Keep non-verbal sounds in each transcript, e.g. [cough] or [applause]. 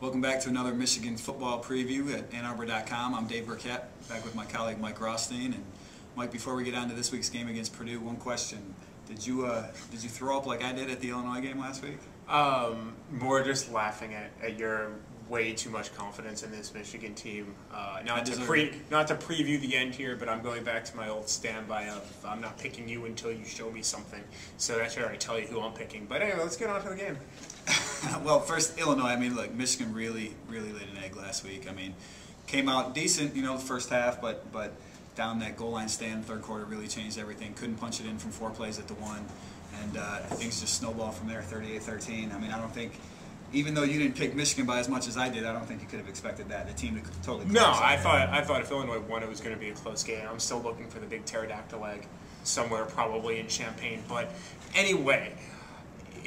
Welcome back to another Michigan football preview at AnnArbor.com. I'm Dave Birkett, back with my colleague Mike Rothstein. And Mike, before we get on to this week's game against Purdue, one question: Did you uh, did you throw up like I did at the Illinois game last week? Um, more just laughing at, at your way too much confidence in this Michigan team. Uh, not to pre not to preview the end here, but I'm going back to my old standby of I'm not picking you until you show me something. So that should already tell you who I'm picking. But anyway, let's get on to the game. [laughs] well, first Illinois. I mean, look, Michigan really, really laid an egg last week. I mean, came out decent, you know, the first half, but but down that goal line stand, third quarter really changed everything. Couldn't punch it in from four plays at the one, and uh, things just snowballed from there, 38-13. I mean, I don't think. Even though you didn't pick Michigan by as much as I did, I don't think you could have expected that. The team to totally. No, I thought I thought if Illinois won, it was going to be a close game. I'm still looking for the big pterodactyl egg somewhere, probably in Champaign. But anyway,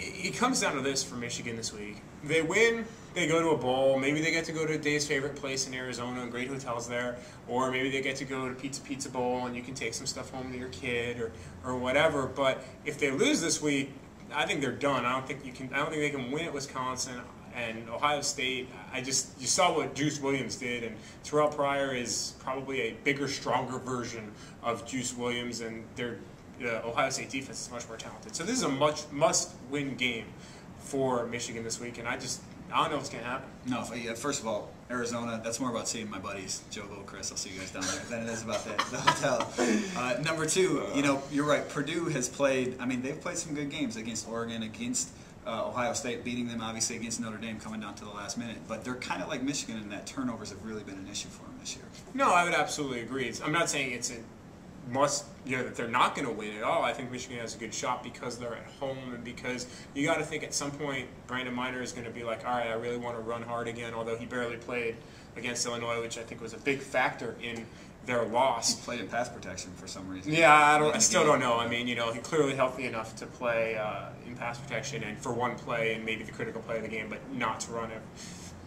it comes down to this for Michigan this week. They win, they go to a bowl. Maybe they get to go to Dave's favorite place in Arizona, great hotels there. Or maybe they get to go to Pizza Pizza Bowl and you can take some stuff home to your kid or, or whatever. But if they lose this week, I think they're done. I don't think you can. I don't think they can win at Wisconsin and Ohio State. I just you saw what Juice Williams did, and Terrelle Pryor is probably a bigger, stronger version of Juice Williams, and they're the Ohio State defense is much more talented. So this is a much must-win game for Michigan this week, and I just I don't know what's going to happen. No, yeah, first of all, Arizona, that's more about seeing my buddies, Joe Chris. I'll see you guys down there, than it is about the, the hotel. Uh, number two, you know, you're right. Purdue has played, I mean, they've played some good games against Oregon, against uh, Ohio State, beating them, obviously, against Notre Dame coming down to the last minute. But they're kind of like Michigan in that turnovers have really been an issue for them this year. No, I would absolutely agree. It's, I'm not saying it's a must you know that they're not going to win at all. I think Michigan has a good shot because they're at home and because you got to think at some point Brandon Minor is going to be like, all right, I really want to run hard again. Although he barely played against Illinois, which I think was a big factor in their loss. He played in pass protection for some reason. Yeah, I don't. I still don't know. I mean, you know, he clearly healthy enough to play uh, in pass protection and for one play and maybe the critical play of the game, but not to run it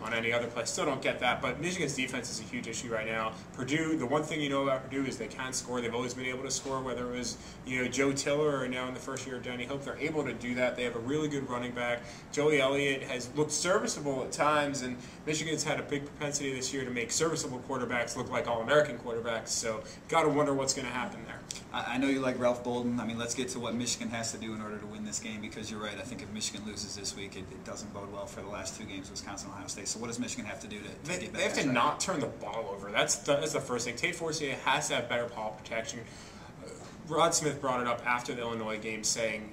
on any other play. Still don't get that, but Michigan's defense is a huge issue right now. Purdue, the one thing you know about Purdue is they can score. They've always been able to score, whether it was you know Joe Tiller or now in the first year of Danny Hope. They're able to do that. They have a really good running back. Joey Elliott has looked serviceable at times, and Michigan's had a big propensity this year to make serviceable quarterbacks look like all-American quarterbacks. So got to wonder what's going to happen there. I know you like Ralph Bolden. I mean, let's get to what Michigan has to do in order to win this game because you're right. I think if Michigan loses this week, it, it doesn't bode well for the last two games, Wisconsin, Ohio State. So what does Michigan have to do to, to they, They have to not turn the ball over. That's the, that's the first thing. Tate Forcier has to have better ball protection. Uh, Rod Smith brought it up after the Illinois game, saying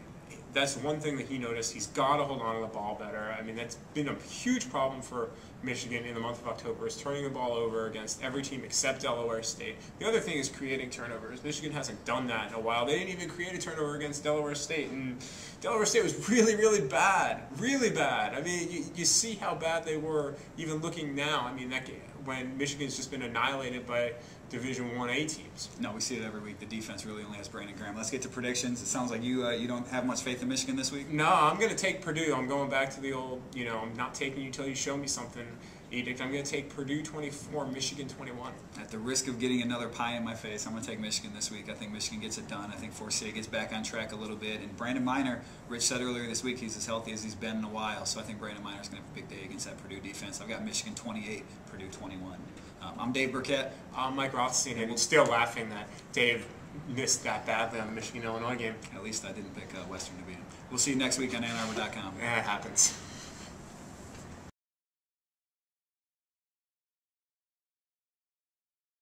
that's one thing that he noticed. He's got to hold on to the ball better. I mean, that's been a huge problem for Michigan in the month of October is turning the ball over against every team except Delaware State. The other thing is creating turnovers. Michigan hasn't done that in a while. They didn't even create a turnover against Delaware State, and Delaware State was really, really bad, really bad. I mean, you, you see how bad they were even looking now. I mean, that game, when Michigan's just been annihilated by Division One A teams. No, we see it every week. The defense really only has Brandon Graham. Let's get to predictions. It sounds like you uh, you don't have much faith in Michigan this week. No, I'm going to take Purdue. I'm going back to the old, you know, I'm not taking you till you show me something edict. I'm going to take Purdue 24, Michigan 21. At the risk of getting another pie in my face, I'm going to take Michigan this week. I think Michigan gets it done. I think Forcier gets back on track a little bit. And Brandon Minor, Rich said earlier this week, he's as healthy as he's been in a while. So I think Brandon Minor's going to have a big day against that Purdue defense. I've got Michigan 28, Purdue 21. Um, I'm Dave Birkett. I'm Mike Rothstein, and still laughing that Dave missed that badly on the Michigan Illinois game. At least I didn't pick uh, Western to beat him. We'll see you next week on AnnArbor.com. Yeah, it happens.